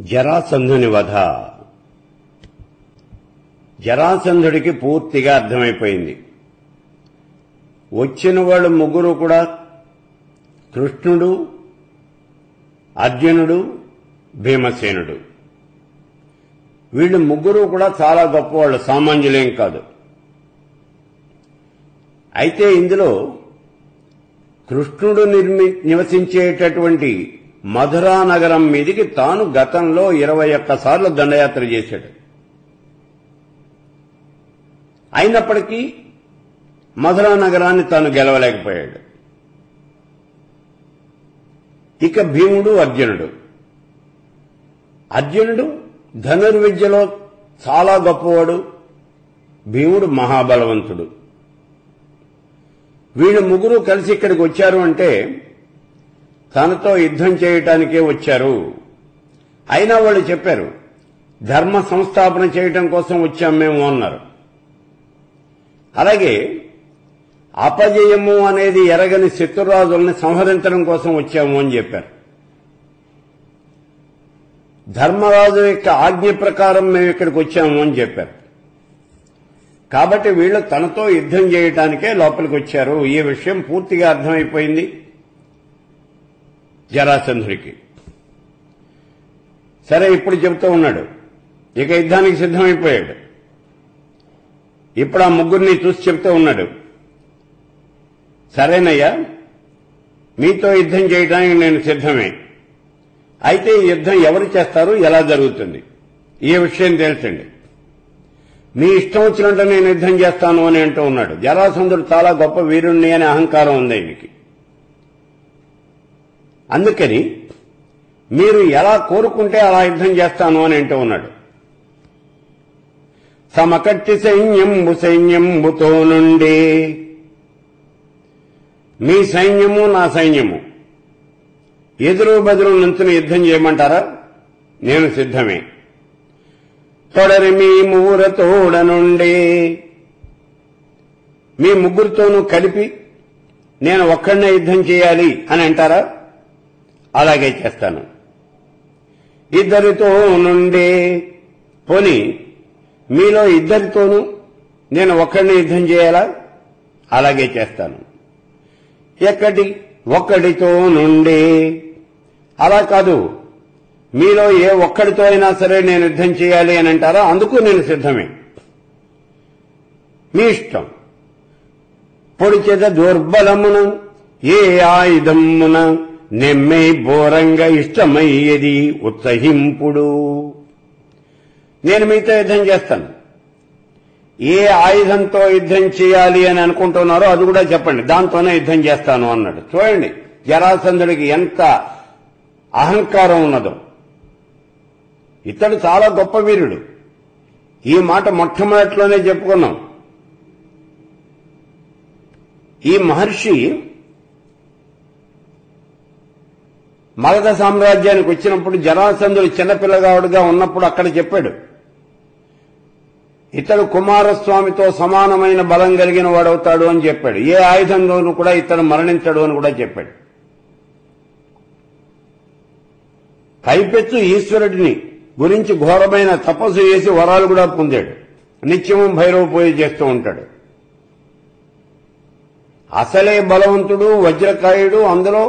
జరాసంధుని వధ. జరాసంధుడికి పూర్తిగా అర్థమైపోయింది. వచ్చిన వాళ్ళు ముగ్గురు కూడా కృష్ణుడు అర్జునుడు భీమసేనుడు. వీళ్ళు ముగ్గురు కూడా చాలా గొప్పవాళ్ళు సామాన్యులేం కాదు. అయితే ఇందులో కృష్ణుడు నిర్మి నివసించేటటువంటి మధురా నగరం మీదికి తాను గతంలో ఇరవై ఒక్కసార్లు దండయాత్ర చేశాడు. అయినప్పటికీ మధురా నగరాన్ని తాను గెలవలేకపోయాడు. ఇక భీముడు అర్జునుడు. అర్జునుడు ధనుర్విద్యలో చాలా గొప్పవాడు. భీముడు మహాబలవంతుడు. వీళ్ళు ముగ్గురు కలిసి ఇక్కడికి వచ్చారు అంటే తనతో యుద్ధం చేయటానికే వచ్చారు. అయినా వాళ్ళు చెప్పారు ధర్మ సంస్థాపన చేయటం కోసం వచ్చాం మేము అన్నారు. అలాగే అపజయము అనేది ఎరగని శత్రురాజుల్ని సంహరించడం కోసం వచ్చాము అని చెప్పారు. ధర్మరాజు యొక్క ఆజ్ఞ ప్రకారం మేము ఇక్కడికి వచ్చాము అని చెప్పారు. కాబట్టి వీళ్ళు తనతో యుద్ధం చేయటానికే లోపలికి వచ్చారు. ఈ విషయం పూర్తిగా అర్థమైపోయింది. జరాసంధుడికి సరే ఇప్పుడు చెబుతూ ఉన్నాడు. ఇక యుద్ధానికి సిద్ధమైపోయాడు. ఇప్పుడు ఆ ముగ్గురిని చూసి చెప్తూ ఉన్నాడు. సరేనయ్యా మీతో యుద్ధం చేయడానికి నేను సిద్ధమే. అయితే ఈ యుద్ధం ఎవరు చేస్తారు ఎలా జరుగుతుంది? ఈ విషయం తెలుసండి? మీ ఇష్టం వచ్చినట్టు నేను యుద్ధం చేస్తాను అని అంటూ ఉన్నాడు. జరాసంధుడు చాలా గొప్ప వీరుణ్ణి అనే అహంకారం ఉంది ఆయనకి. అందుకని మీరు ఎలా కోరుకుంటే అలా యుద్ధం చేస్తాను అని అంటూ ఉన్నాడు. సమకట్టి సైన్యంబు సైన్యంబుతో నుండి మీ సైన్యము నా సైన్యము. ఎదురు బదులు నుంచుని యుద్ధం చేయమంటారా? నేను సిద్ధమే. తొడరి మీ మూర తోడ నుండి మీ ముగ్గురితోనూ కలిపి నేను ఒక్కడనే యుద్ధం చేయాలి అని అంటారా? అలాగే చేస్తాను. ఇద్దరితో నుండి పోని మీలో ఇద్దరితోనూ నేను ఒక్కడిని యుద్ధం చేయాలా? అలాగే చేస్తాను. ఎక్కడి? ఒక్కడితో నుండి. అలా కాదు. మీలో ఏ ఒక్కడితో అయినా సరే నేను యుద్ధం చేయాలి అని అంటారా? అందుకు నేను సిద్ధమే. మీ ఇష్టం. పొడిచెద దుర్బలమున ఏ ఆయుధమున నెమ్మై బోరంగా ఇష్టమయ్యేది ఉత్సహింపుడు నేను మీతో యుద్ధం చేస్తాను. ఏ ఆయుధంతో యుద్ధం చేయాలి అని అనుకుంటున్నారో అది కూడా చెప్పండి. దాంతోనే యుద్ధం చేస్తాను అన్నాడు. చూడండి జరాసంధుడికి ఎంత అహంకారం ఉన్నదో. ఇతడు చాలా గొప్ప వీరుడు. ఈ మాట మొట్టమొదట్లోనే చెప్పుకున్నాం. ఈ మహర్షి మగధ సామ్రాజ్యానికి వచ్చినప్పుడు జరాసంధుడు చిన్నపిల్లగాడుగా ఉన్నప్పుడు అక్కడ చెప్పాడు ఇతడు కుమారస్వామితో సమానమైన బలం కలిగిన వాడవుతాడు అని చెప్పాడు. ఏ ఆయుధంలోనూ కూడా ఇతడు మరణించడు అని కూడా చెప్పాడు. కైపెచ్చు ఈశ్వరుడిని గురించి ఘోరమైన తపస్సు చేసి వరాలు కూడా పొందాడు. నిత్యము భైరవ పూజ చేస్తూ ఉంటాడు. అసలే బలవంతుడు వజ్రకాయుడు అందులో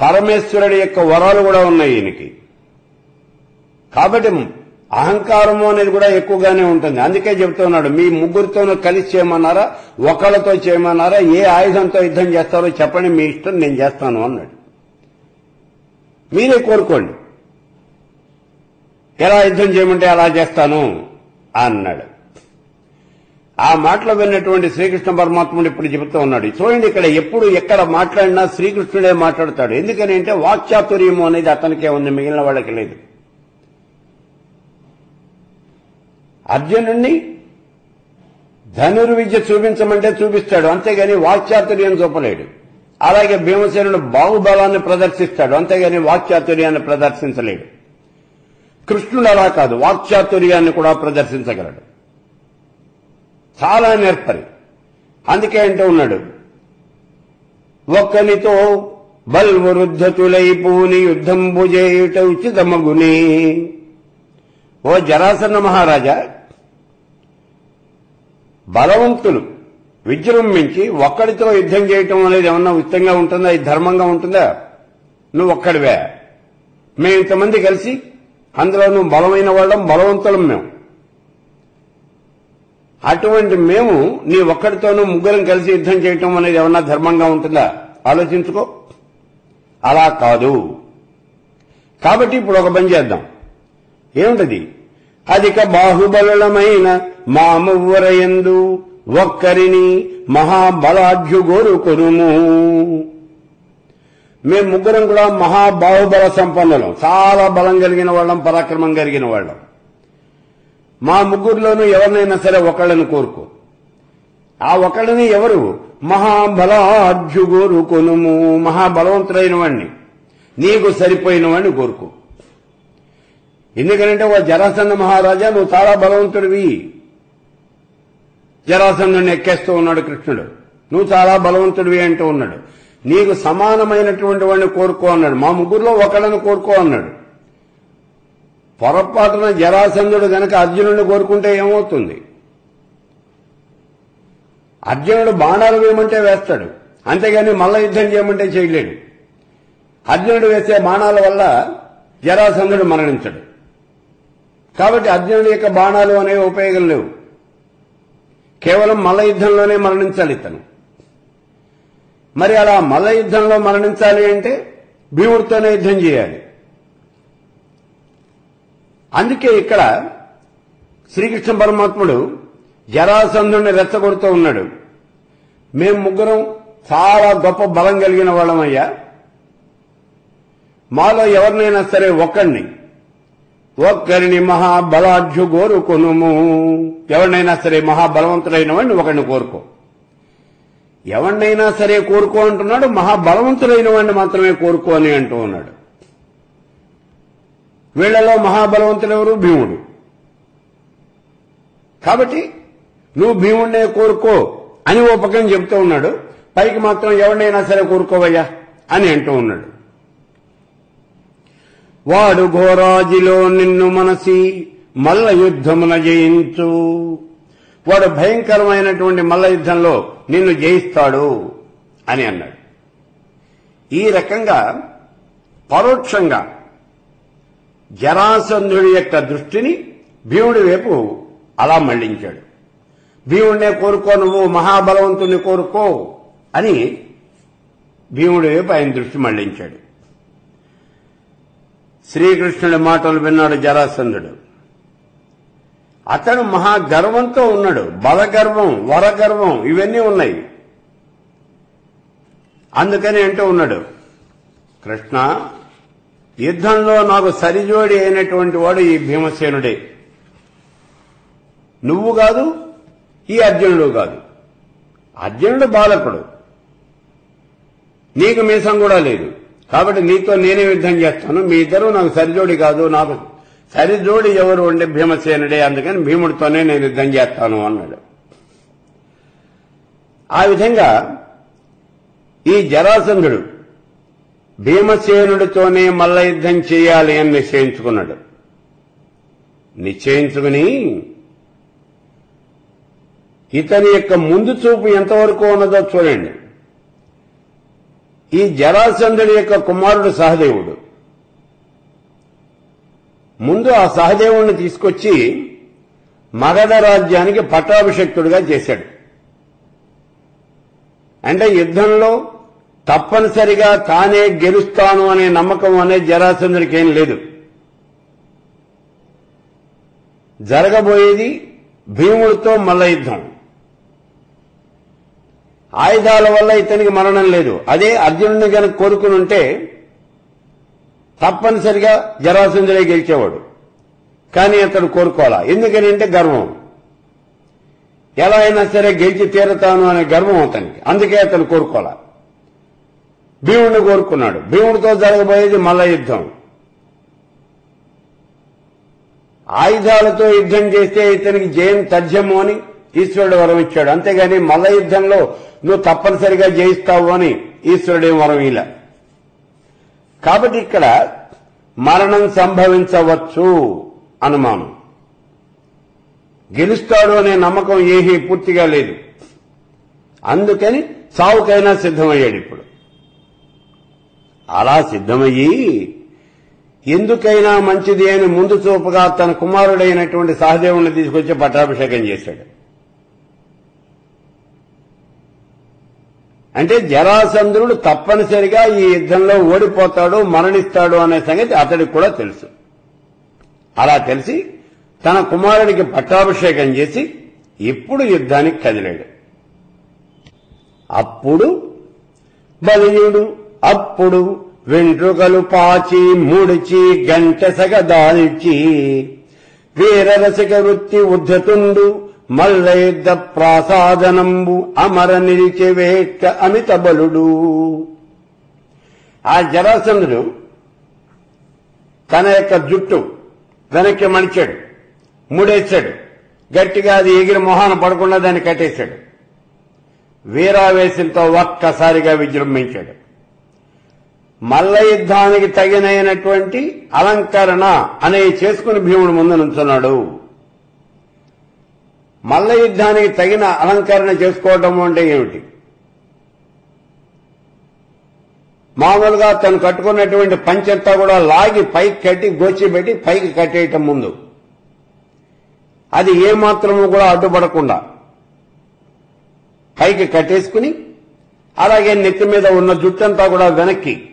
పరమేశ్వరుడి యొక్క వరాలు కూడా ఉన్నాయి ఈయనకి. కాబట్టి అహంకారము అనేది కూడా ఎక్కువగానే ఉంటుంది. అందుకే చెబుతున్నాడు మీ ముగ్గురితోనూ కలిసి చేయమన్నారా? ఒకళ్ళతో చేయమన్నారా? ఏ ఆయుధంతో యుద్ధం చేస్తారో చెప్పండి మీ ఇష్టం నేను చేస్తాను అన్నాడు. మీరే కోరుకోండి. ఎలా యుద్ధం చేయమంటే అలా చేస్తాను అన్నాడు. ఆ మాటలు విన్నటువంటి శ్రీకృష్ణ పరమాత్ముడు ఇప్పుడు చెబుతూ ఉన్నాడు చూడండి ఇక్కడ ఎప్పుడు ఎక్కడ మాట్లాడినా శ్రీకృష్ణుడే మాట్లాడతాడు. ఎందుకని అంటే వాక్చాతుర్యము అనేది అతనికే ఉంది మిగిలిన వాళ్ళకి లేదు. అర్జునుణ్ణి ధనుర్విద్య చూపించమంటే చూపిస్తాడు అంతేగాని వాక్చాతుర్యం చూపలేడు. అలాగే భీమసేనుడు బాహుబలాన్ని ప్రదర్శిస్తాడు అంతేగాని వాక్చాతుర్యాన్ని ప్రదర్శించలేడు. కృష్ణుడు అలా కాదు వాక్చాతుర్యాన్ని కూడా ప్రదర్శించగలడు. చాలా నేర్పరి. అందుకే అంటూ ఉన్నాడు. ఒక్కనితో బల్వరుద్ధతులై పూని యుద్ధం భుజేయుట ఉచితమగుని. ఓ జరాసన్న మహారాజా బలవంతులు విజృంభించి ఒక్కడితో యుద్ధం చేయటం అనేది ఏమన్నా ఉచితంగా ఉంటుందా? ఇది ధర్మంగా ఉంటుందా? నువ్వు ఒక్కడివే. మేము ఇంతమంది కలిసి అందులో నువ్వు బలమైన వాళ్ళం బలవంతులం మేము అటువంటి మేము నీ ఒక్కడితోనూ ముగ్గురం కలిసి యుద్ధం చేయటం అనేది ఏమన్నా ధర్మంగా ఉంటుందా? ఆలోచించుకో. అలా కాదు. కాబట్టి ఇప్పుడు ఒక పని చేద్దాం. ఏమిటది? అధిక బాహుబలులమైన మామవ్వరయందు ఒక్కరిని మహాబలాఢ్యుగోరు కొనుము. మేము ముగ్గురం కూడా మహాబాహుబల సంపన్నులం. చాలా బలం కలిగిన వాళ్ళం పరాక్రమం కలిగిన వాళ్ళం. మా ముగ్గురులోనూ ఎవరినైనా సరే ఒకళ్ళని కోరుకో. ఆ ఒకళ్ళని ఎవరు? మహాబలాఢ్యుగోరు కొనుము మహాబలవంతుడైన వాణ్ణి నీకు సరిపోయిన వాణ్ణి కోరుకో. ఎందుకంటే ఓ జరాసంధ మహారాజా నువ్వు చాలా బలవంతుడివి. జరాసంధుని ఎక్కేస్తూ ఉన్నాడు కృష్ణుడు. నువ్వు చాలా బలవంతుడివి అంటూ ఉన్నాడు. నీకు సమానమైనటువంటి వాడిని కోరుకో అన్నాడు. మా ముగ్గురులో ఒకళ్ళని కోరుకో అన్నాడు. పొరపాటున జరాసంధుడు గనక అర్జునుడిని కోరుకుంటే ఏమవుతుంది? అర్జునుడు బాణాలు వేయమంటే వేస్తాడు. అంతేగాని మల్ల యుద్ధం చేయమంటే చేయలేడు. అర్జునుడు వేసే బాణాల వల్ల జరాసంధుడు మరణించడు. కాబట్టి అర్జునుడి యొక్క బాణాలు అనేవి ఉపయోగం లేవు. కేవలం మల్ల యుద్ధంలోనే మరణించాలి ఇతను. మరి అలా మల్ల యుద్ధంలో మరణించాలి అంటే భీముడితోనే యుద్ధం చేయాలి. అందుకే ఇక్కడ శ్రీకృష్ణ పరమాత్ముడు జరాసంధుని రెచ్చగొడుతూ ఉన్నాడు. మేం ముగ్గురం చాలా గొప్ప బలం కలిగిన వాళ్ళమయ్యా. మాలో ఎవరినైనా సరే ఒక్కడిని ఒక్కరిని మహాబలాఢ్యు కోరుకొనుము. ఎవరినైనా సరే మహాబలవంతుడైన వాడిని ఒకరిని కోరుకో. ఎవరినైనా సరే కోరుకో అంటున్నాడు మహాబలవంతుడైన వాడిని మాత్రమే కోరుకో అని అంటూ ఉన్నాడు. వీళ్ళలో మహాబలవంతుడు ఎవరు? భీముడు. కాబట్టి నువ్వు భీముడినే కోరుకో అని ఓ పక్కన చెప్తూ ఉన్నాడు. పైకి మాత్రం ఎవరినైనా సరే కోరుకోవయ్యా అని అంటూ ఉన్నాడు. వాడు ఘోరాజిలో నిన్ను మనసి మల్ల యుద్ధమున జయించు. వాడు భయంకరమైనటువంటి మల్ల యుద్ధంలో నిన్ను జయిస్తాడు అని అన్నాడు. ఈ రకంగా పరోక్షంగా జరాసంధుడి యొక్క దృష్టిని భీముడి వైపు అలా మళ్ళించాడు. భీముడినే కోరుకో నువ్వు మహాబలవంతుని కోరుకో అని భీముడి వైపు ఆయన దృష్టి మళ్ళించాడు. శ్రీకృష్ణుడి మాటలు విన్నాడు జరాసంధుడు. అతడు మహా గర్వంతో ఉన్నాడు. బలగర్వం వరగర్వం ఇవన్నీ ఉన్నాయి. అందుకని అంటూ ఉన్నాడు కృష్ణ యుద్ధంలో నాకు సరిజోడి అయినటువంటి వాడు ఈ భీమసేనుడే. నువ్వు కాదు ఈ అర్జునుడు కాదు. అర్జునుడు బాలకుడు. నీకు మీసం కూడా లేదు. కాబట్టి నీతో నేనే యుద్ధం చేస్తాను. మీ ఇద్దరు నాకు సరిజోడి కాదు నాకు సరిజోడి ఎవరు ఉండే భీమసేనుడే అందుకని భీముడితోనే నేను యుద్ధం చేస్తాను అన్నాడు. ఆ విధంగా ఈ జరాసంధుడు భీమసేనుడితోనే మల్ల యుద్ధం చేయాలి అని నిశ్చయించుకున్నాడు. నిశ్చయించుకుని ఇతని యొక్క ముందు చూపు ఎంతవరకు ఉన్నదో చూడండి. ఈ జరాసంధుడి యొక్క కుమారుడు సహదేవుడు. ముందు ఆ సహదేవుణ్ణి తీసుకొచ్చి మగధ రాజ్యానికి పట్టాభిషక్తుడిగా చేశాడు. అంటే యుద్ధంలో తప్పనిసరిగా తానే గెలుస్తాను అనే నమ్మకం అనే జరాసంధుడికి ఏం లేదు. జరగబోయేది భీముడితో మల్ల యుద్ధం. ఆయుధాల వల్ల ఇతనికి మరణం లేదు. అదే అర్జునుడిని కనుక కోరుకుని ఉంటే తప్పనిసరిగా జరాసంధుడే గెలిచేవాడు. కానీ అతడు కోరుకోవాలా? ఎందుకని అంటే గర్వం. ఎలా అయినా సరే గెలిచి తీరతాను అనే గర్వం అతనికి. అందుకే అతను కోరుకోవాలా? భీముడిని కోరుకున్నాడు. భీముడితో జరగబోయేది మల్ల యుద్ధం. ఆయుధాలతో యుద్ధం చేస్తే ఇతనికి జయం తథ్యము అని ఈశ్వరుడు వరం ఇచ్చాడు అంతేగాని మల్ల యుద్ధంలో నువ్వు తప్పనిసరిగా జయిస్తావు అని ఈశ్వరుడేం వరం ఇలా కాబట్టి ఇక్కడ మరణం సంభవించవచ్చు అనుమానం. గెలుస్తాడు అనే నమ్మకం ఏమీ పూర్తిగా లేదు. అందుకని సావుకైనా సిద్ధమయ్యాడు ఇప్పుడు. అలా సిద్ధమయ్యి ఎందుకైనా మంచిది అని ముందు చూపుగా తన కుమారుడైనటువంటి సహదేవుని తీసుకొచ్చి పట్టాభిషేకం చేశాడు. అంటే జరాసంధుడు తప్పనిసరిగా ఈ యుద్ధంలో ఓడిపోతాడు మరణిస్తాడు అనే సంగతి అతడికి కూడా తెలుసు. అలా తెలిసి తన కుమారుడికి పట్టాభిషేకం చేసి ఇప్పుడు యుద్ధానికి కదిలాడు. అప్పుడు బలియుడు అప్పుడు వెంట్రుకలు పాచి ముడిచి గంటసగ దాల్చి వీరరసిక వృత్తి ఉద్ధతుండు మల్లయుద్ధ ప్రాసాదనంబు అమర నిలిచి వేట్ట అమిత బలుడు. ఆ జరాసంధుడు తన యొక్క జుట్టు వెనక్కి మణిచాడు ముడేశాడు. గట్టిగా అది ఎగిరి మొహాన పడకుండా దాన్ని కట్టేశాడు. వీరావేశంతో ఒక్కసారిగా విజృంభించాడు. మల్ల యుద్ధానికి తగినైనటువంటి అలంకరణ అనే చేసుకుని భీముడు ముందు నుంచున్నాడు. మల్ల యుద్ధానికి తగిన అలంకరణ చేసుకోవటం అంటే ఏమిటి? మామూలుగా తను కట్టుకున్నటువంటి పంచంతా కూడా లాగి పైకి కట్టి గోచి పెట్టి పైకి కట్టేయటం ముందు. అది ఏమాత్రము కూడా అడ్డుపడకుండా పైకి కట్టేసుకుని అలాగే నెత్తి మీద ఉన్న జుట్టంతా కూడా వెనక్కి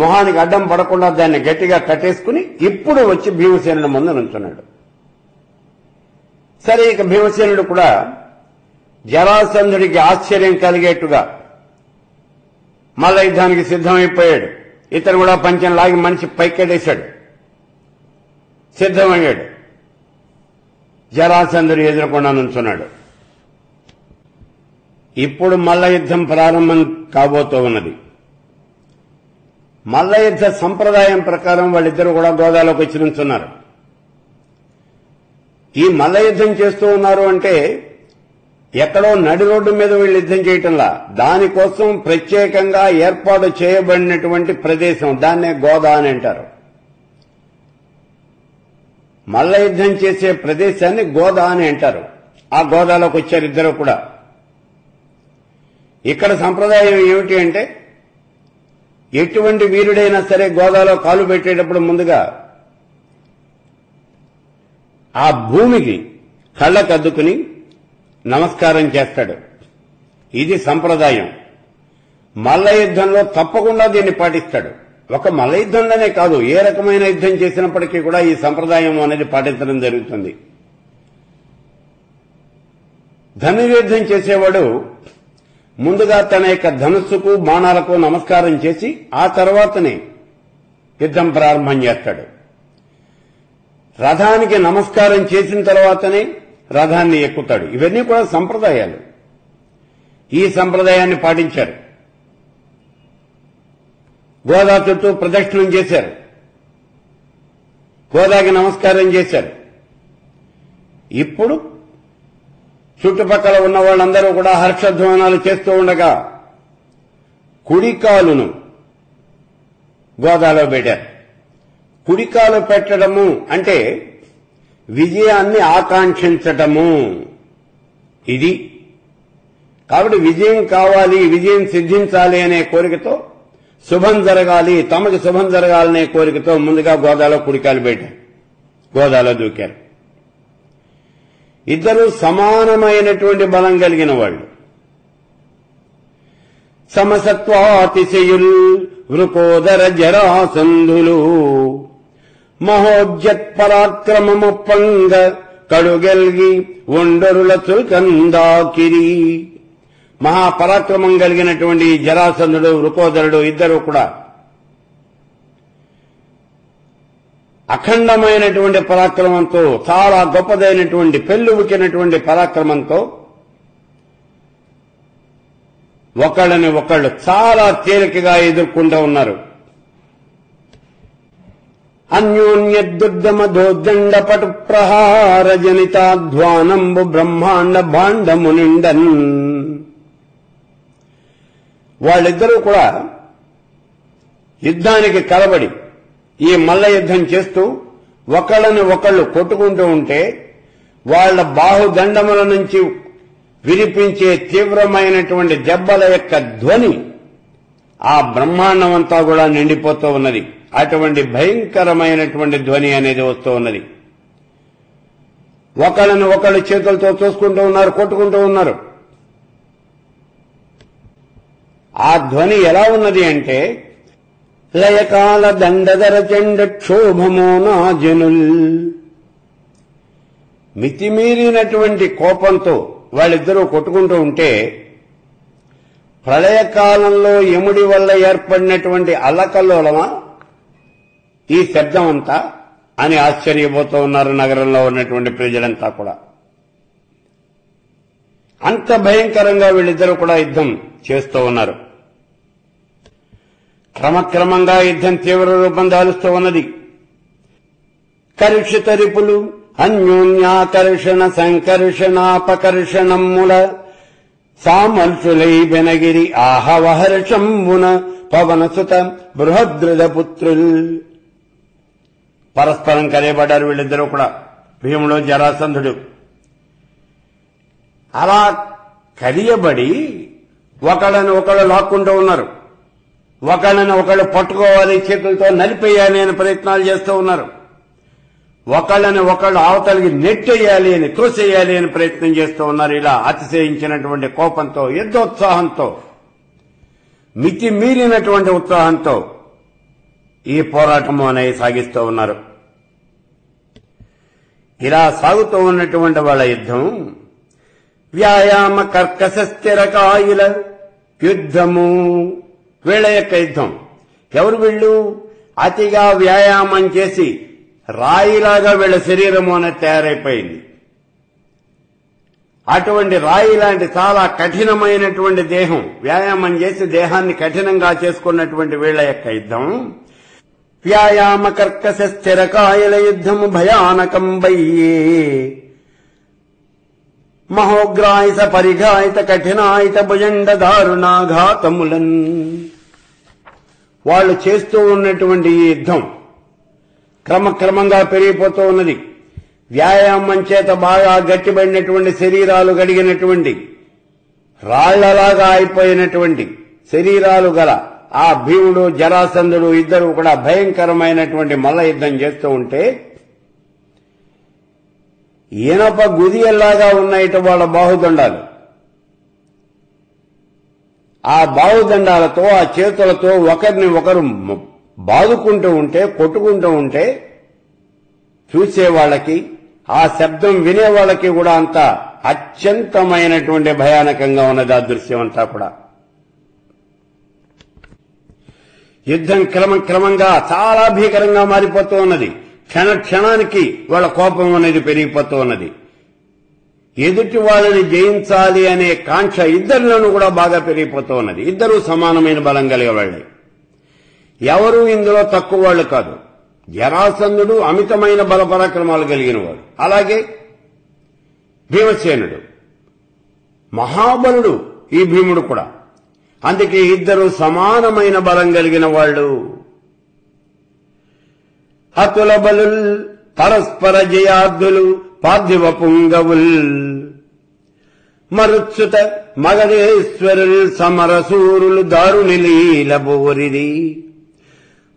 మొహానికి అడ్డం పడకుండా దాన్ని గట్టిగా కట్టేసుకుని ఇప్పుడు వచ్చి భీమసేనుడి ముందు నుంచున్నాడు. సరే ఇక భీమసేనుడు కూడా జరాసంధుడికి ఆశ్చర్యం కలిగేట్టుగా మల్ల యుద్ధానికి సిద్ధమైపోయాడు. ఇతను కూడా పంచం లాగి మనిషి పైకెడేశాడు. సిద్ధమయ్యాడు. జరాసంధుడు ఎదురకుండా నుంచున్నాడు. ఇప్పుడు మల్ల యుద్ధం ప్రారంభం కాబోతూ ఉన్నది మల్లయుద్ధ సంప్రదాయం ప్రకారం వాళ్ళిద్దరూ కూడా గోదాలోకి వచ్చి నుంచున్నారు. ఈ మల్లయుద్ధం చేస్తూ ఉన్నారు అంటే ఎక్కడో నడి రోడ్డు మీద వీళ్ళు యుద్ధం చేయటంలా దానికోసం ప్రత్యేకంగా ఏర్పాటు చేయబడినటువంటి ప్రదేశం దాన్నే గోదా అని అంటారు. మల్ల యుద్ధం చేసే ప్రదేశాన్ని గోదా అని అంటారు. ఆ గోదాలోకి వచ్చారు ఇద్దరు కూడా. ఇక్కడ సంప్రదాయం ఏమిటి అంటే ఎటువంటి వీరుడైనా సరే గోదాలో కాలు పెట్టేటప్పుడు ముందుగా ఆ భూమికి కళ్ళకద్దుకుని నమస్కారం చేస్తాడు. ఇది సంప్రదాయం. మల్ల యుద్ధంలో తప్పకుండా దీన్ని పాటిస్తాడు. ఒక మల్ల యుద్ధంలోనే కాదు ఏ రకమైన యుద్ధం చేసినప్పటికీ కూడా ఈ సంప్రదాయం అనేది పాటించడం జరుగుతుంది. ధనుర్యుద్ధం చేసేవాడు ముందుగా తన యొక్క ధనుస్సుకు బాణాలకు నమస్కారం చేసి ఆ తర్వాతనే యుద్ధం ప్రారంభం చేస్తాడు. రథానికి నమస్కారం చేసిన తర్వాతనే రథాన్ని ఎక్కుతాడు. ఇవన్నీ కూడా సంప్రదాయాలు. ఈ సంప్రదాయాన్ని పాటించారు. గోదా చుట్టూ ప్రదక్షిణం చేశారు. గోదాకి నమస్కారం చేశారు. ఇప్పుడు చుట్టుపక్కల ఉన్న వాళ్ళందరూ కూడా హర్షధ్వానాలు చేస్తూ ఉండగా కుడికాలును గోదాలో పెట్టారు. కుడికాలు పెట్టడము అంటే విజయాన్ని ఆకాంక్షించటము. ఇది కాబట్టి విజయం కావాలి విజయం సిద్ధించాలి అనే కోరికతో శుభం జరగాలి తమకు శుభం జరగాలనే కోరికతో ముందుగా గోదాలో కుడికాలు పెట్టారు. గోదాలో దూకారు. ఇద్దరు సమానమైనటువంటి బలం కలిగిన వాళ్ళు. సమసత్వాతిశయుల్ వృకోదర జరాసంధులు. మహోజ్జత్ పరాక్రమముప్పంగ కడుగెల్గి ఒండరుల చుల్కందాకిరి. మహాపరాక్రమం కలిగినటువంటి జరాసంధుడు వృకోదరుడు ఇద్దరు కూడా అఖండమైనటువంటి పరాక్రమంతో చాలా గొప్పదైనటువంటి పెళ్ళుబుకినటువంటి పరాక్రమంతో ఒకళ్ళని ఒకళ్ళు చాలా తేలికగా ఎదుర్కొంటూ ఉన్నారు. అన్యోన్యదుర్గమ దోదండ పటు ప్రహార జనితాధ్వానంబు బ్రహ్మాండ భాండము నిండన్ వాళ్ళిద్దరూ కూడా యుద్ధానికి కలబడి ఈ మల్ల యుద్ధం చేస్తూ ఒకళ్ళని ఒకళ్ళు కొట్టుకుంటూ ఉంటే వాళ్ళ బాహుదండముల నుంచి వినిపించే తీవ్రమైనటువంటి దెబ్బల యొక్క ధ్వని ఆ బ్రహ్మాండం అంతా కూడా నిండిపోతూ ఉన్నది. అటువంటి భయంకరమైనటువంటి ధ్వని అనేది వస్తూ ఉన్నది. ఒకళ్ళని ఒకళ్ళు చేతులతో చూసుకుంటూ ఉన్నారు కొట్టుకుంటూ ఉన్నారు. ఆ ధ్వని ఎలా ఉన్నది అంటే లయకాల దండధర చెండ క్షోభమో నా జనుల్ మితిమీరినటువంటి కోపంతో వాళ్ళిద్దరూ కొట్టుకుంటూ ఉంటే ప్రళయకాలంలో యముడి వల్ల ఏర్పడినటువంటి అల్లకల్లోలమా ఈ శబ్దం అంతా అని ఆశ్చర్యపోతూ ఉన్నారు నగరంలో ఉన్నటువంటి ప్రజలంతా కూడా. అంత భయంకరంగా వీళ్ళిద్దరూ కూడా యుద్ధం చేస్తూ ఉన్నారు. క్రమక్రమంగా యుద్ధం తీవ్ర రూపం దాలుస్తూ ఉన్నది. కర్షిత రిపులు అన్యోన్యాకర్షణ సంకర్షణాపకర్షణమ్ముల సామల్సులై బెనగిరి ఆహవహర్షంబున పవనసుత బృహద్రథ పుత్రుల్ పరస్పరం కలియబడ్డారు వీళ్ళిద్దరూ కూడా. భీముడు జరాసంధుడు. అలా కలియబడి ఒకళ్ళని ఒకళ్ళు లాక్కుంటూ ఉన్నారు. ఒకళ్ళని ఒకళ్ళు పట్టుకోవాలి చేతులతో నలిపేయాలి అని ప్రయత్నాలు చేస్తూ ఉన్నారు. ఒకళ్ళని ఒకళ్ళు అవతలికి నెట్టేయాలి అని తోసేయాలి అని ప్రయత్నం చేస్తూ ఉన్నారు. ఇలా అతిశయించినటువంటి కోపంతో యుద్ధోత్సాహంతో మితి మీరినటువంటి ఉత్సాహంతో ఈ పోరాటము అనేది సాగిస్తూ ఉన్నారు. ఇలా సాగుతూ ఉన్నటువంటి వాళ్ళ యుద్ధం వ్యాయామ కర్కశ స్థిరకాయుల యుద్ధము. వీళ్ళ యొక్క యుద్ధం. ఎవరు వీళ్ళు? అతిగా వ్యాయామం చేసి రాయిలాగా వీళ్ళ శరీరము అనేది తయారైపోయింది. అటువంటి రాయి లాంటి చాలా కఠినమైనటువంటి దేహం వ్యాయామం చేసి దేహాన్ని కఠినంగా చేసుకున్నటువంటి వీళ్ళ యొక్క యుద్ధం. వ్యాయామ కర్కశ స్థిరకాయల యుద్ధము భయానకం బయ్యే. మహోగ్రాయిత పరిఘాయిత కఠినాయిత భుజండ దారుణాఘాతములన్ వాళ్ళు చేస్తూ ఉన్నటువంటి ఈ యుద్ధం క్రమక్రమంగా పెరిగిపోతూ ఉన్నది. వ్యాయామం చేత బాగా గట్టిపడినటువంటి శరీరాలు గడిగినటువంటి రాళ్ళలాగా అయిపోయినటువంటి శరీరాలు గల ఆ భీముడు జరాసంధుడు ఇద్దరు కూడా భయంకరమైనటువంటి మల్ల యుద్ధం చేస్తూ ఉంటే ఈనప గుదియల్లాగా ఉన్నాయిట వాళ్ళ బాహుదండాలు. ఆ బాహుదండాలతో ఆ చేతులతో ఒకరిని ఒకరు బాదుకుంటూ ఉంటే కొట్టుకుంటూ ఉంటే చూసే వాళ్ళకి ఆ శబ్దం వినే వాళ్ళకి కూడా అంత అత్యంతమైనటువంటి భయానకంగా ఉన్నది ఆ దృశ్యం అంతా కూడా. యుద్ధం క్రమం క్రమంగా చాలా భీకరంగా మారిపోతూ ఉన్నది. క్షణ క్షణానికి వాళ్ళ కోపం అనేది పెరిగిపోతూ ఉన్నది. ఎదుటి వాళ్ళని జయించాలి అనే కాంక్ష ఇద్దరిలోనూ కూడా బాగా పెరిగిపోతూ ఉన్నది. ఇద్దరూ సమానమైన బలం కలిగే వాళ్ళే. ఎవరు ఇందులో తక్కువ వాళ్ళు కాదు. జరాసంధుడు అమితమైన బల పరాక్రమాలు కలిగిన వాడు. అలాగే భీమసేనుడు. మహాబలుడు ఈ భీముడు కూడా. అందుకే ఇద్దరు సమానమైన బలం కలిగిన వాళ్ళు. అతుల బలుల్ పరస్పర జయార్థులు పార్థివ పుంగవుల్. మరుత్సుత మగధేశ్వరుల్ సమరసూరులు దారుని లీలబోరిది.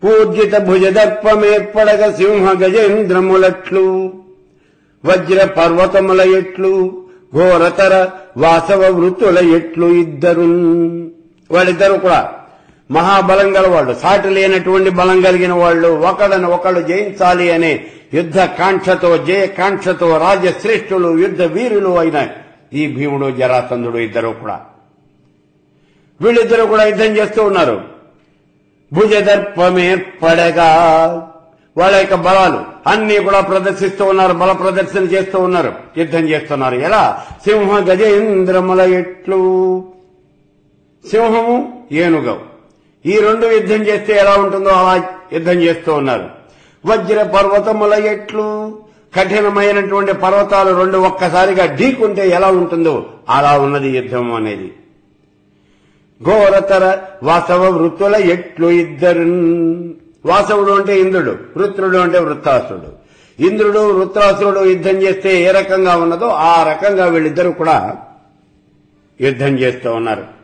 పూజ్యిత భుజదర్పమేర్పడగ సింహ గజేంద్రములట్లు. వజ్ర పర్వతముల ఎట్లు ఘోరతర వాసవ వృత్తుల ఎట్లు ఇద్దరు వాళ్ళిద్దరు కూడా మహాబలం గలవాళ్ళు సాటి లేనటువంటి బలం కలిగిన వాళ్ళు ఒకళ్ళని ఒకళ్ళు జయించాలి అనే యుద్ధ కాంక్షతో జయ కాంక్షతో రాజశ్రేష్ఠులు యుద్ధ వీరులు అయిన ఈ భీముడు జరాసంధుడు ఇద్దరు కూడా. వీళ్ళిద్దరూ కూడా యుద్ధం చేస్తూ ఉన్నారు. భుజదర్పమేర్పడగా వాళ్ళ యొక్క బలాలు అన్ని కూడా ప్రదర్శిస్తూ ఉన్నారు బల ప్రదర్శన చేస్తూ ఉన్నారు. యుద్ధం చేస్తున్నారు. ఎలా? సింహ గజేంద్రముల ఎట్లు. సింహము ఏనుగవు ఈ రెండు యుద్ధం చేస్తే ఎలా ఉంటుందో అలా యుద్ధం చేస్తూ ఉన్నారు. వజ్ర పర్వతముల ఎట్లు కఠినమైనటువంటి పర్వతాలు రెండు ఒక్కసారిగా ఢీకుంటే ఎలా ఉంటుందో అలా ఉన్నది యుద్ధం అనేది. ఘోరతర వాసవ వృత్తుల ఎట్లు ఇద్దరు. వాసవుడు అంటే ఇంద్రుడు వృత్రుడు అంటే వృత్తాసురుడు. ఇంద్రుడు వృత్రాసురుడు యుద్ధం చేస్తే ఏ రకంగా ఉన్నదో ఆ రకంగా వీళ్ళిద్దరూ కూడా యుద్ధం చేస్తూ ఉన్నారు.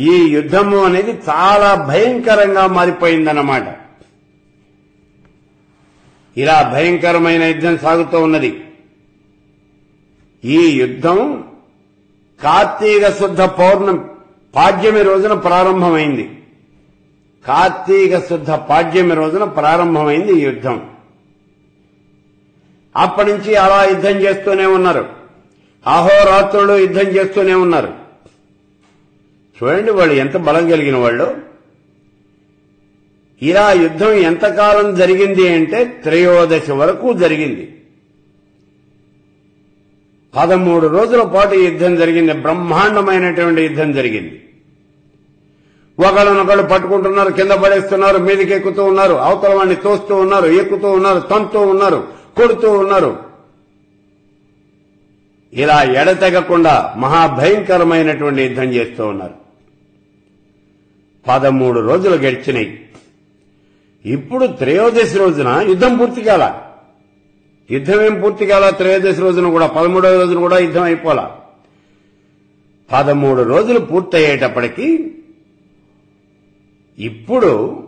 ఈ యుద్ధము అనేది చాలా భయంకరంగా మారిపోయిందన్నమాట. ఇలా భయంకరమైన యుద్ధం సాగుతూ ఉన్నది. ఈ యుద్ధం కార్తీక శుద్ధ పౌర్ణమి పాడ్యమి రోజున ప్రారంభమైంది. కార్తీక శుద్ధ పాడ్యమి రోజున ప్రారంభమైంది ఈ యుద్ధం. అప్పటి నుంచి అలా యుద్ధం చేస్తూనే ఉన్నారు. అహోరాత్రులు యుద్ధం చేస్తూనే ఉన్నారు. చూడండి వాళ్ళు ఎంత బలం కలిగిన వాళ్ళు. ఇలా యుద్ధం ఎంతకాలం జరిగింది అంటే త్రయోదశి వరకు జరిగింది. పదమూడు రోజుల పాటు యుద్ధం జరిగింది. బ్రహ్మాండమైనటువంటి యుద్ధం జరిగింది. ఒకళ్ళనొకళ్ళు పట్టుకుంటున్నారు కింద పడేస్తున్నారు మీదకి ఎక్కుతూ ఉన్నారు అవతల వాడిని తోస్తూ ఉన్నారు ఎక్కుతూ ఉన్నారు తంతూ ఉన్నారు కొడుతూ ఉన్నారు. ఇలా ఎడతెగకుండా మహాభయంకరమైనటువంటి యుద్ధం చేస్తూ ఉన్నారు. పదమూడు రోజులు గడిచినాయి. ఇప్పుడు త్రయోదశి రోజున యుద్ధం పూర్తి కాల. యుద్ధం ఏం పూర్తి కాల? త్రయోదశి రోజున కూడా పదమూడవ రోజున కూడా యుద్ధం అయిపోలా. పదమూడు రోజులు పూర్తయ్యేటప్పటికి ఇప్పుడు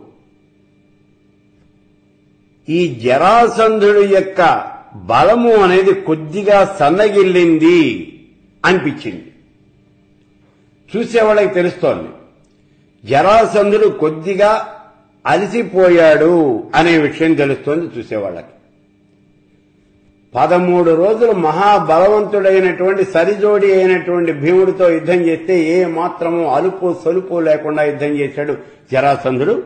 ఈ జరాసంధుడు యొక్క బలము అనేది కొద్దిగా సన్నగిల్లింది అనిపించింది. చూసేవాళ్ళకి తెలుస్తోంది. జరాసంధుడు కొద్దిగా అలసిపోయాడు అనే విషయం తెలుస్తోంది చూసేవాళ్ళకి. పదమూడు రోజులు మహాబలవంతుడైనటువంటి సరిజోడి అయినటువంటి భీముడితో యుద్ధం చేస్తే ఏ మాత్రము అలుపు సలుపు లేకుండా యుద్ధం చేశాడు జరాసంధుడు.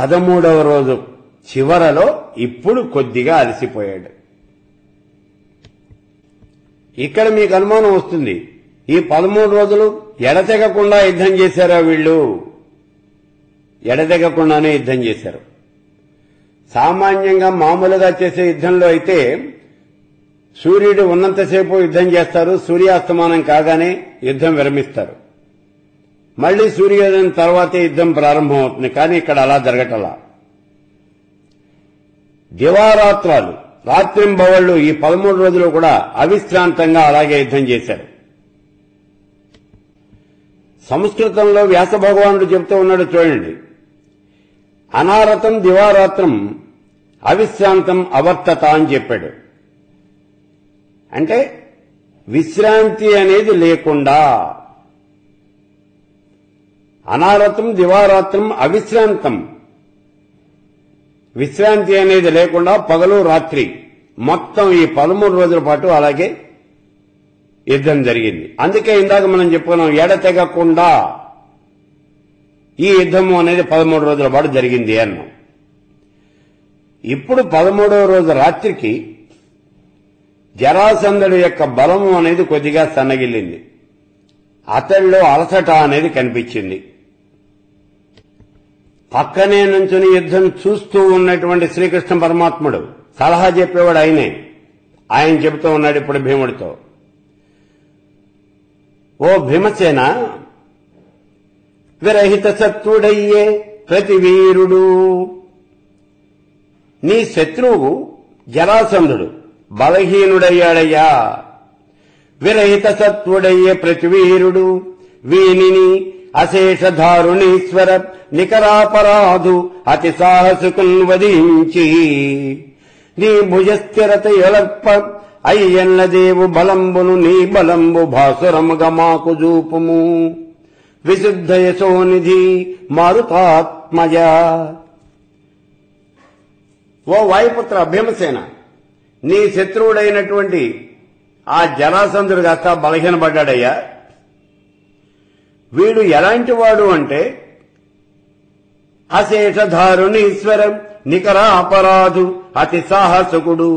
పదమూడవ రోజు చివరలో ఇప్పుడు కొద్దిగా అలసిపోయాడు. ఇక్కడ మీకు అనుమానం వస్తుంది. ఈ పదమూడు రోజులు ఎడతెగకుండా యుద్ధం చేశారా వీళ్ళు? ఎడతెగకుండానే యుద్ధం చేశారు. సామాన్యంగా మామూలుగా చేసే యుద్ధంలో అయితే సూర్యుడు ఉన్నంతసేపు యుద్ధం చేస్తారు సూర్యాస్తమానం కాగానే యుద్ధం విరమిస్తారు. మళ్ళీ సూర్యోదయం తర్వాతే యుద్ధం ప్రారంభమవుతుంది కానీ ఇక్కడ అలా జరగటలా. దివారాత్రాలు రాత్రింబవళ్ళు ఈ పదమూడు రోజులు కూడా అవిశ్రాంతంగా అలాగే యుద్ధం చేశారు. సంస్కృతంలో వ్యాస భగవానుడు చెబుతూ ఉన్నాడు చూడండి. అనారతం దివారాత్రం అవిశ్రాంతం అవర్తత అని చెప్పాడు. అంటే విశ్రాంతి అనేది లేకుండా అనారతం దివారాత్రం అవిశ్రాంతం. విశ్రాంతి అనేది లేకుండా పగలు రాత్రి మొత్తం ఈ పదమూడు రోజుల పాటు అలాగే యుద్ధం జరిగింది. అందుకే ఇందాక మనం చెప్పుకున్నాం ఎడతెగకుండా ఈ యుద్ధము అనేది పదమూడు రోజుల పాటు జరిగింది అన్నాం. ఇప్పుడు పదమూడవ రోజు రాత్రికి జరాసంధుడి యొక్క బలము అనేది కొద్దిగా సన్నగిల్లింది. అతడిలో అలసట అనేది కనిపించింది. పక్కనే నుంచుని యుద్ధం చూస్తూ ఉన్నటువంటి శ్రీకృష్ణ పరమాత్ముడు సలహా చెప్పేవాడు ఆయనే. ఆయన చెబుతూ ఉన్నాడు ఇప్పుడు భీముడితో. ఓ భీమసేన విరహిత సత్తుడయ్యే ప్రతి వీరుడు నీ శత్రువు జరాసంధుడు బలహీనుడయ్యాడయ్యా. విరహిత సత్వుడయ్యే ప్రతి వీరుడు వీనిని అశేషధారుణీశ్వర నికరాపరాధు అతి సాహసుకున్ వధించి నీ భుజస్థిరత ఎలర్ప అయ్యన్న దేవు బలంబును నీ బలంబు భాసురముగా మాకు చూపుము విశుద్ధ యశోనిధి మారుతాత్మయ ఓ వాయుపుత్ర భీమసేన నీ శత్రువుడైనటువంటి ఆ జరాసంధుడు కాస్త బలహీనపడ్డాడయ్యా. వీడు ఎలాంటి వాడు అంటే అశేషధారుణీశ్వరం నికర అపరాధు అతి సాహసకుడు.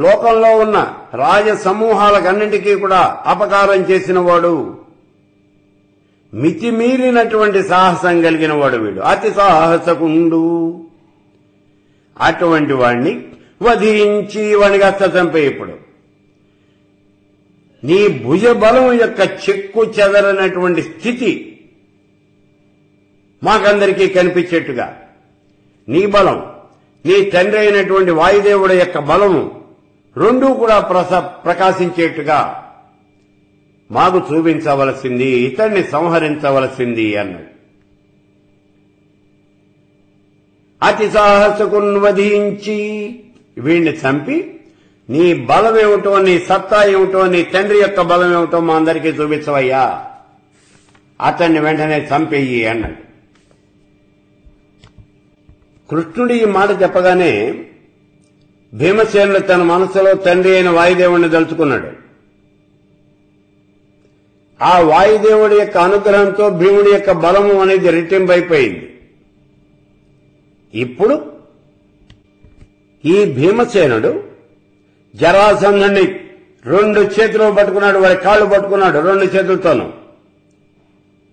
లోకంలో ఉన్న రాజ సమూహాలకన్నింటికీ కూడా అపకారం చేసినవాడు మితిమీరినటువంటి సాహసం కలిగిన వాడు. వీడు అతి సాహసకుండు. అటువంటి వాణ్ణి వధించి వాడిని కాస్త చంపే ఇప్పుడు. నీ భుజ బలం యొక్క చెక్కు చెదరనటువంటి స్థితి మాకందరికీ కనిపించేట్టుగా నీ బలం నీ తండ్రి అయినటువంటి వాయుదేవుడి యొక్క బలము రెండూ కూడా ప్రస ప్రకాశించేట్టుగా మాకు చూపించవలసింది ఇతన్ని సంహరించవలసింది అన్నాడు అతి సాహసకున్వధించి వీణ్ణి చంపి నీ బలం ఏమిటో నీ సత్తా ఏమిటో నీ తండ్రి యొక్క బలం ఏమిటో మా అందరికీ చూపించవయ్యా. అతన్ని వెంటనే చంపేయి అన్నాడు కృష్ణుడు ఈ మాట చెప్పగానే భీమసేనుడు తన మనసులో తండ్రి అయిన వాయుదేవుణ్ణి దలుచుకున్నాడు ఆ వాయుదేవుడి యొక్క అనుగ్రహంతో భీముడి యొక్క బలము అనేది రెట్టింపైపోయింది. ఇప్పుడు ఈ భీమసేనుడు జరాసంధుణ్ణి రెండు చేతులు పట్టుకున్నాడు వాడి కాళ్ళు పట్టుకున్నాడు రెండు చేతులతోనూ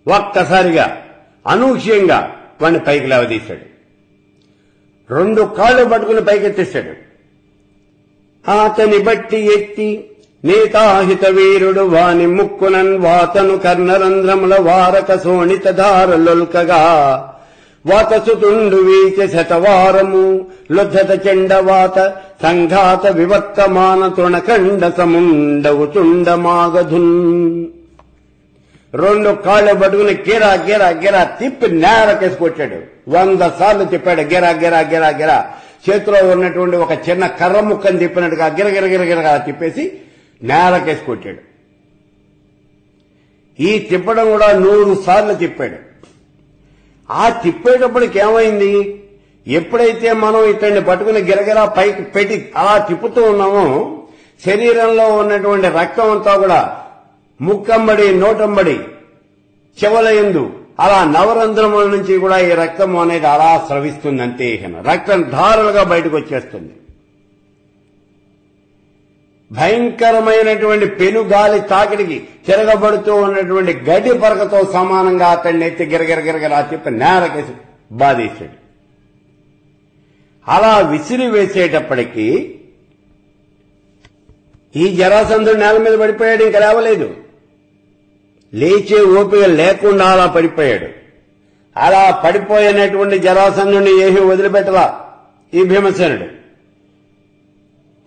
ఒక్కసారిగా అనూహ్యంగా వాడిని పైకి లేవదీశాడు. రెండు కాళ్ళు పట్టుకుని పైకెత్తేశాడు. అతని బట్టి ఎత్తి నేతాహిత వీరుడు వాని ముక్కునన్ వాతను కర్ణరంధ్రముల వారక శోణిత ధారలొల్కగా వాతసుతుండు వీచ శతవారము లుద్ధత చెండవాత సంఘాత వివర్తమాన తృణకండ సముండవు చుండమాగధున్ రెండు కాళ్ళు పట్టుకుని గిరా గిరా గిరా తిప్పి నేరకేసుకొచ్చాడు. వంద సార్లు తిప్పాడు. గిరా గిరా గిరా గిరా. చేతిలో ఉన్నటువంటి ఒక చిన్న కర్ర ముక్కని తిప్పినట్టుగా గిరగిరగిరగిరగా తిప్పేసి నేలకేసి కొట్టాడు. ఈ తిప్పడం కూడా నూరు సార్లు తిప్పాడు. ఆ తిప్పేటప్పటికి ఏమైంది? ఎప్పుడైతే మనం ఇతన్ని పట్టుకుని గిరగిరా పైకి పెట్టి అలా తిప్పుతూ ఉన్నామో శరీరంలో ఉన్నటువంటి రక్తం అంతా కూడా ముక్కంబడి నోటంబడి చెవల ఎందు అలా నవరంధ్రముల నుంచి కూడా ఈ రక్తం అనేది అలా స్రవిస్తుంది అంతే రక్తం ధారలుగా బయటకు వచ్చేస్తుంది. భయంకరమైనటువంటి పెనుగాలి తాకిడికి తిరగబడుతూ ఉన్నటువంటి గడ్డి పరకతో సమానంగా అతన్ని ఎత్తి గిరగిర చెప్పి నేరకేసి బాధేశాడు. అలా విసిరి వేసేటప్పటికీ ఈ జరాసంధుడు నేల మీద పడిపోయాడు ఇంకా లేవలేదు. లేచే ఓపిక లేకుండా అలా పడిపోయాడు. అలా పడిపోయినటువంటి జరాసంధుని ఏమీ వదిలిపెట్టలా ఈ భీమసేనుడు.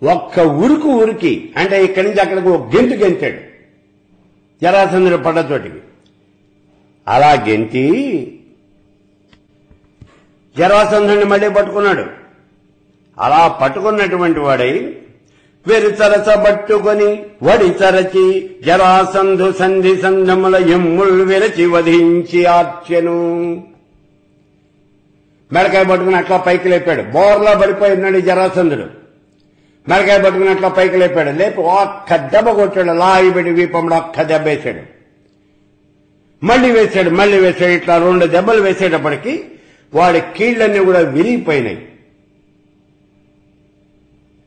ఒక్క ఉరుకు ఉరికి అంటే ఇక్కడి నుంచి అక్కడికి ఒక గెంతు గెంతాడు. జరాసంధుడు పడ్డతోటికి అలా గెంతి జరాసంధుడిని మళ్ళీ పట్టుకున్నాడు. అలా పట్టుకున్నటువంటి వాడై వెరిచరచ పట్టుకొని జరాసంధు సంధి సంధముల ఎమ్ముల్ విరచి వధించి ఆర్చెను. మెడకాయ పట్టుకుని అట్లా పైకి లేపాడు. బోర్లా పడిపోయినాడు జరాసంధుడు. మెడకాయ పట్టుకుని అట్లా పైకి లేపాడు. లేపు ఒక్క దెబ్బ కొట్టాడు. లాగి పెట్టి వీపంలో ఒక్క దెబ్బ వేశాడు. మళ్ళీ వేశాడు మళ్ళీ వేశాడు. ఇట్లా రెండు దెబ్బలు వేసేటప్పటికి వాడి కీళ్ళన్నీ కూడా విరిగిపోయినాయి.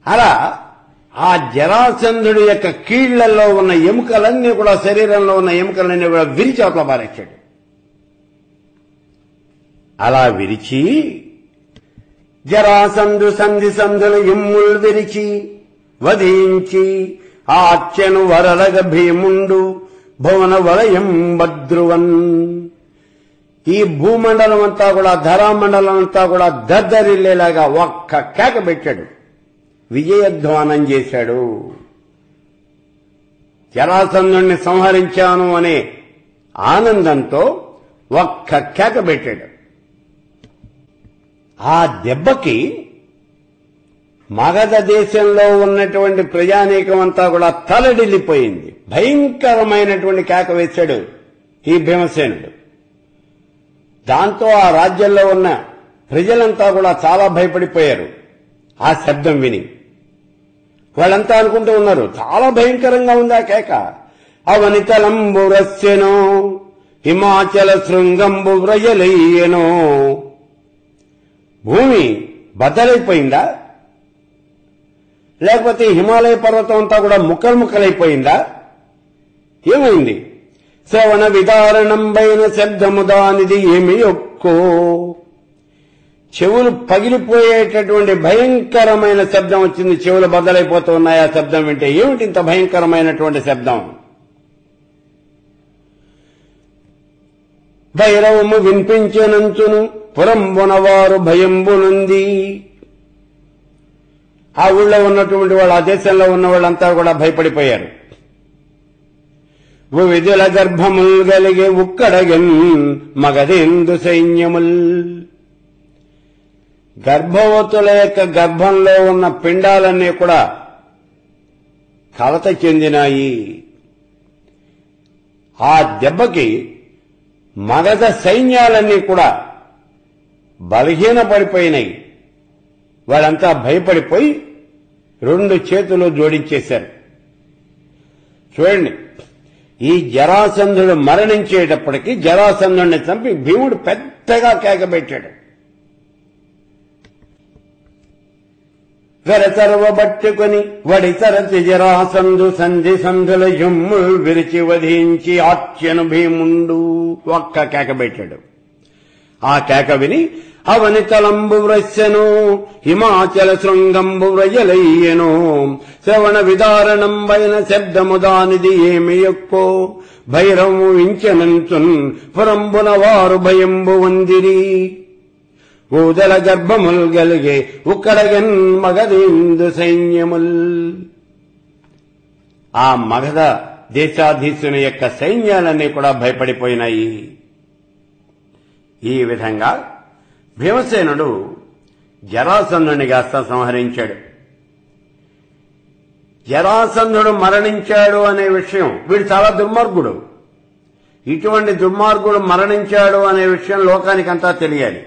అలా ఆ జరాసంధుడి యొక్క కీళ్ళలో ఉన్న ఎముకలన్నీ కూడా శరీరంలో ఉన్న ఎముకలన్నీ కూడా విరిచి అవతల పారేశాడు. అలా విరిచి జరాసంధు సంధి సంధులు ఎమ్ములు విరిచి వధించి ఆచ్యను వరలగ భీముండు భువన వలయం భద్రువన్. ఈ భూమండలం అంతా కూడా ధరామండలం అంతా కూడా దద్దరిల్లేలాగా ఒక్క కేక పెట్టాడు. విజయధ్వానం చేశాడు. జరాసంధుణ్ణి సంహరించాను అనే ఆనందంతో ఒక్క కేక పెట్టాడు. ఆ దెబ్బకి మగధ దేశంలో ఉన్నటువంటి ప్రజానీకం అంతా కూడా తలడిల్లిపోయింది. భయంకరమైనటువంటి కేక వేశాడు ఈ భీమసేనుడు. దాంతో ఆ రాజ్యంలో ఉన్న ప్రజలంతా కూడా చాలా భయపడిపోయారు. ఆ శబ్దం విని వాళ్ళంతా అనుకుంటూ ఉన్నారు. చాలా భయంకరంగా ఉంది ఆ కేక. అవనితలంబురస్యనో హిమాచల శృంగంబు వ్రయలయ్యనో భూమి బద్దలైపోయిందా? లేకపోతే హిమాలయ పర్వతం అంతా కూడా ముక్కలు ముక్కలైపోయిందా? ఏమైంది? శ్రవణ విదారణంబైన శబ్దము దానిది ఏమి ఒక్కో? చెవులు పగిలిపోయేటటువంటి భయంకరమైన శబ్దం వచ్చింది. చెవులు బద్దలైపోతూ ఉన్నాయి ఆ శబ్దం వింటే ఏమిటి ఇంత భయంకరమైనటువంటి శబ్దం? భైరవము వినిపించినంచును. పురంబునవారు భయంబునుంది. ఆ ఊళ్ళో ఉన్నటువంటి వాళ్ళు ఆ దేశంలో ఉన్న వాళ్ళంతా కూడా భయపడిపోయారు. విధుల గర్భముల్ గలిగే ఉక్కడగన్ మగదేందు సైన్యముల్. గర్భవతుల యొక్క గర్భంలో ఉన్న పిండాలన్నీ కూడా కలత చెందినాయి. ఆ దెబ్బకి మగధ సైన్యాలన్నీ కూడా బలహీన పడిపోయినాయి వాళ్ళంతా భయపడిపోయి రెండు చేతులు జోడించేశారు. చూడండి ఈ జరాసంధుడు మరణించేటప్పటికీ జరాసంధుడిని చంపి భీముడు పెద్దగా కేకబెట్టాడు. వెరచరవబట్టుకుని వడి సరచి జరాసంధు సంధి సంధుల జుమ్ములు విరిచి వధించి ఆచ్యను భీముండు ఒక్క కేకబెట్టాడు ఆ కేక విని అవని తలంబు వ్రస్యను హిమాచల శృంగంబు వ్రజలయ్యను శ్రవణ విదారణంబైన శబ్దము దానిది ఏమి ఎక్కువ భైరము ఇంచనంచున్ పురంబున వారు భయంబు వందిరి. ఊదల గర్భముల్ గలిగే ఉక్కడగన్ మగధేందు సైన్యముల్. ఆ మగధ దేశాధీశుని యొక్క సైన్యాలన్నీ కూడా భయపడిపోయినాయి. ఈ విధంగా భీమసేనుడు జరాసంధుని కాస్త సంహరించాడు. జరాసంధుడు మరణించాడు అనే విషయం వీడు చాలా దుర్మార్గుడు. ఇటువంటి దుర్మార్గుడు మరణించాడు అనే విషయం లోకానికంతా తెలియాలి.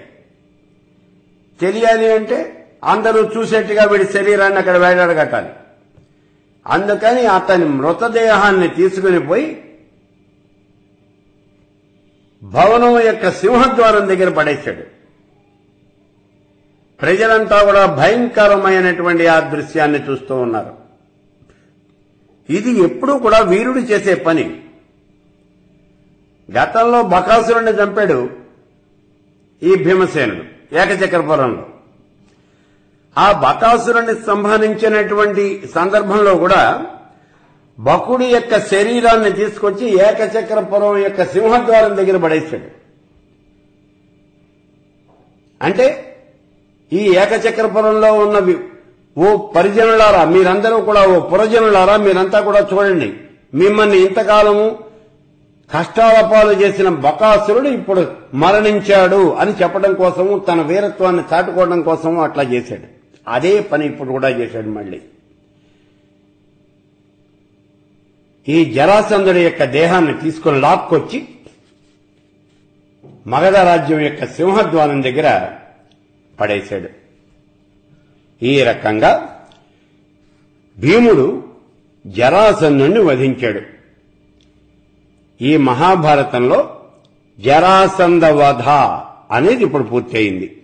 తెలియాలి అంటే అందరూ చూసేట్టుగా వీడి శరీరాన్ని అక్కడ వేలాడగట్టాలి అందుకని అతని మృతదేహాన్ని తీసుకుని పోయి భవనం యొక్క సింహద్వారం దగ్గర పడేశాడు. ప్రజలంతా కూడా భయంకరమైనటువంటి ఆ దృశ్యాన్ని చూస్తూ ఉన్నారు. ఇది ఎప్పుడూ కూడా వీరుడు చేసే పని. గతంలో బకాసురుణ్ణి చంపాడు ఈ భీమసేనుడు. ఏకచక్రపురంలో ఆ బకాసురుణ్ణి సంహరించినటువంటి సందర్భంలో కూడా బకుడి యొక్క శరీరాన్ని తీసుకొచ్చి ఏకచక్రపురం యొక్క సింహద్వారం దగ్గర పడేశాడు. అంటే ఈ ఏకచక్రపురంలో ఉన్న ఓ పరిజనులారా మీరందరూ కూడా ఓ పురజనులారా మీరంతా కూడా చూడండి. మిమ్మల్ని ఇంతకాలము కష్టాల పాలు చేసిన బకాసురుడు ఇప్పుడు మరణించాడు అని చెప్పడం కోసము తన వీరత్వాన్ని చాటుకోవడం కోసము అట్లా చేశాడు. అదే పని ఇప్పుడు కూడా చేశాడు మళ్ళీ. ఈ జరాసంధుడి యొక్క దేహాన్ని తీసుకుని లాక్కొచ్చి మగధ రాజ్యం యొక్క సింహద్వారం దగ్గర పడేశాడు. ఈ రకంగా భీముడు జరాసంధుణ్ణి వధించాడు. ఈ మహాభారతంలో జరాసంధ వధ అనేది ఇప్పుడు పూర్తయింది.